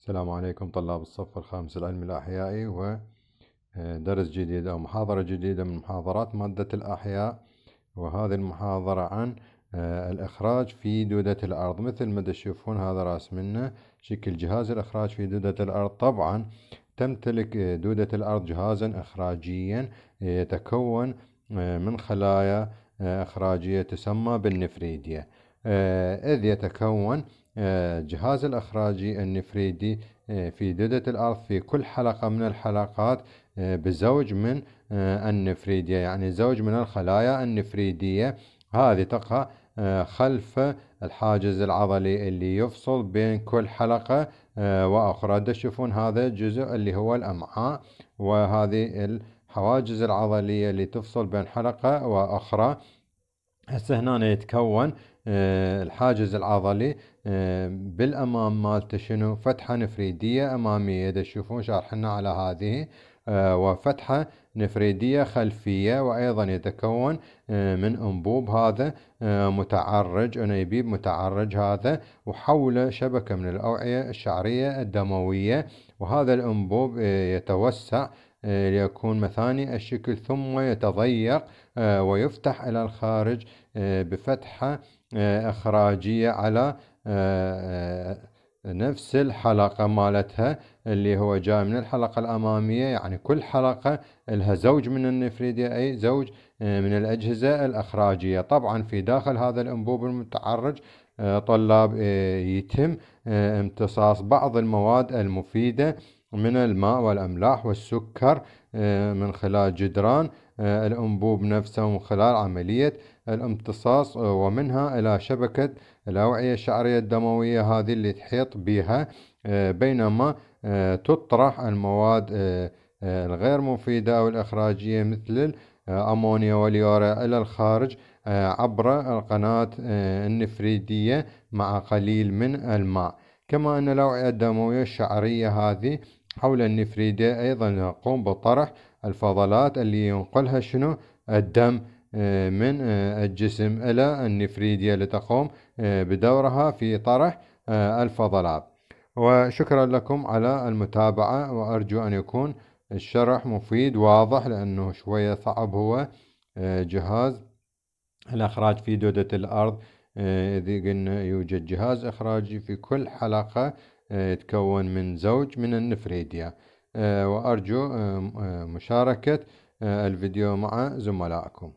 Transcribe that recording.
السلام عليكم طلاب الصف الخامس العلم الأحيائي ودرس جديد أو محاضرة جديدة من محاضرات مادة الأحياء. وهذه المحاضرة عن آه، الإخراج في دودة الأرض. مثل ما تشوفون هذا راسمنا شكل جهاز الإخراج في دودة الأرض. طبعا تمتلك آه، دودة الأرض جهازا إخراجيا يتكون آه، من خلايا إخراجية تسمى بالنفريديا إذ يتكون جهاز الإخراجي النفريدي آه، في دودة الأرض في كل حلقة من الحلقات آه، بزوج من آه، النفريدية. يعني زوج من الخلايا النفريدية. هذه تقع خلف الحاجز العضلي اللي يفصل بين كل حلقة وأخرى. تشوفون هذا الجزء اللي هو الأمعاء وهذه الحواجز العضلية اللي تفصل بين حلقة وأخرى. هسه هنا يتكون آه، الحاجز العضلي آه، بالأمام مالته شنو؟ فتحة نفريدية أمامية إذا تشوفون شارحنا على هذه آه، وفتحة نفريدية خلفية وأيضا يتكون من أنبوب هذا متعرج أنيبيب متعرج هذا وحوله شبكة من الأوعية الشعرية الدموية وهذا الأنبوب يتوسع ليكون مثاني الشكل ثم يتضيق ويفتح إلى الخارج بفتحة آه، إخراجية على آه، آه، نفس الحلقة مالتها اللي هو جاي من الحلقة الأمامية. يعني كل حلقة لها زوج من النفريديا أي زوج من الأجهزة الإخراجية. طبعا في داخل هذا الأنبوب المتعرج طلاب يتم امتصاص بعض المواد المفيدة من الماء والأملاح والسكر من خلال جدران الأنبوب نفسه من خلال عملية الامتصاص ومنها إلى شبكة الأوعية الشعرية الدموية هذه اللي تحيط بها آه، بينما آه، تطرح المواد آه، الغير مفيدة أو الإخراجية مثل الأمونيا واليوريا إلى الخارج عبر القناة النفريدية مع قليل من الماء. كما أن الأوعية الدموية الشعرية هذه حول النفريدية أيضا تقوم بطرح الفضلات اللي ينقلها شنو؟ الدم آه، من آه، الجسم إلى النفريديا لتقوم آه، بدورها في طرح الفضلات. وشكرا لكم على المتابعة وأرجو أن يكون الشرح مفيد واضح لأنه شوية صعب هو جهاز الإخراج في دودة الأرض إذ قلنا يوجد جهاز إخراجي في كل حلقة يتكون من زوج من النفريديا. وأرجو مشاركة الفيديو مع زملائكم.